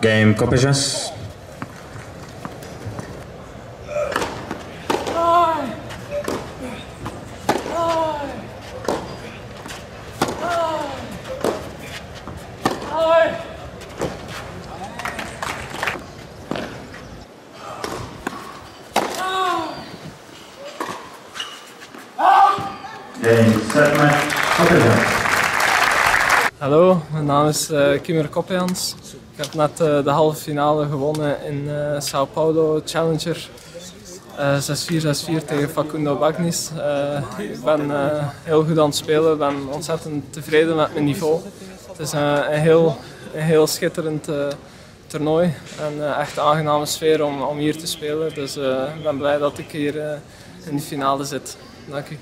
Game Coppejans. Game, set match, Coppejans. Hallo, mijn naam is uh, Kimmer Koppejans. Ik heb net uh, de halve finale gewonnen in uh, Sao Paulo Challenger. 6-4, 6-4 tegen Facundo Bagnis. ik ben heel goed aan het spelen, ik ben ontzettend tevreden met mijn niveau. Het is een, heel, heel schitterend toernooi en echt aangename sfeer om, om hier te spelen. Dus ik ben blij dat ik hier in de finale zit. Dank u.